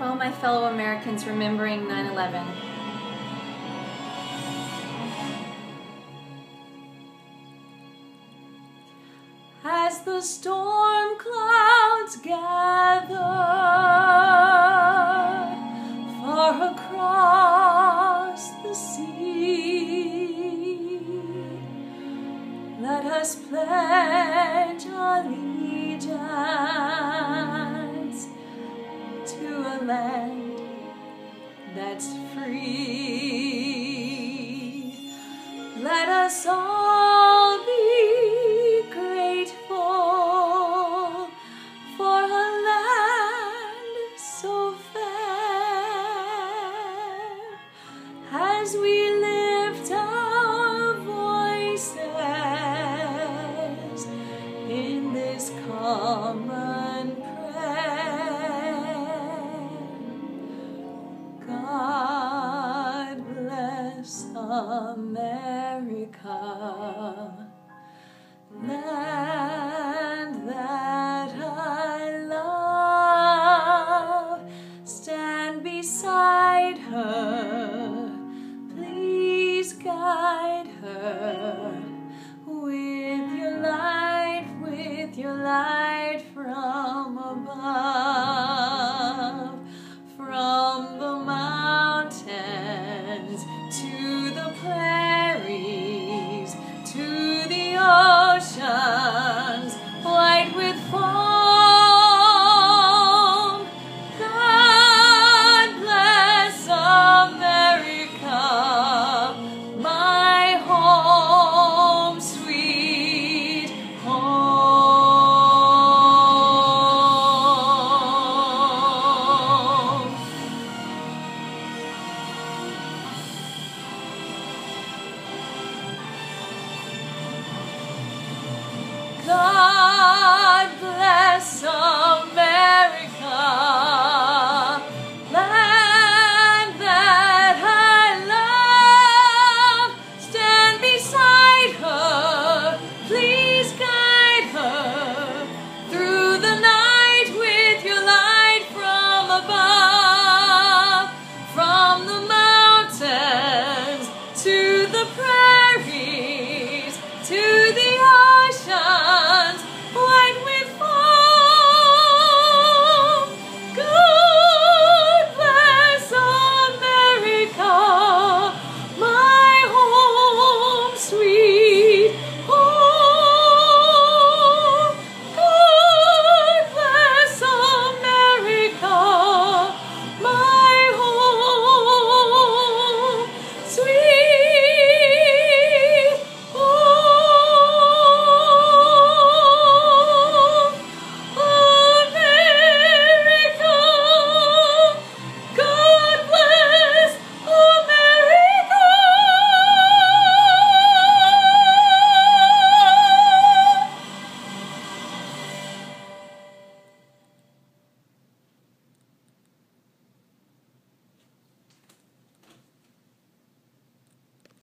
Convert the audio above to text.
for all my fellow Americans remembering 9 11. As the storm clouds gather far across the sea, let us pledge allegiance land that's free. Let us all be grateful for a land so fair as we America, land that I love. Stand beside her, please guide her Bless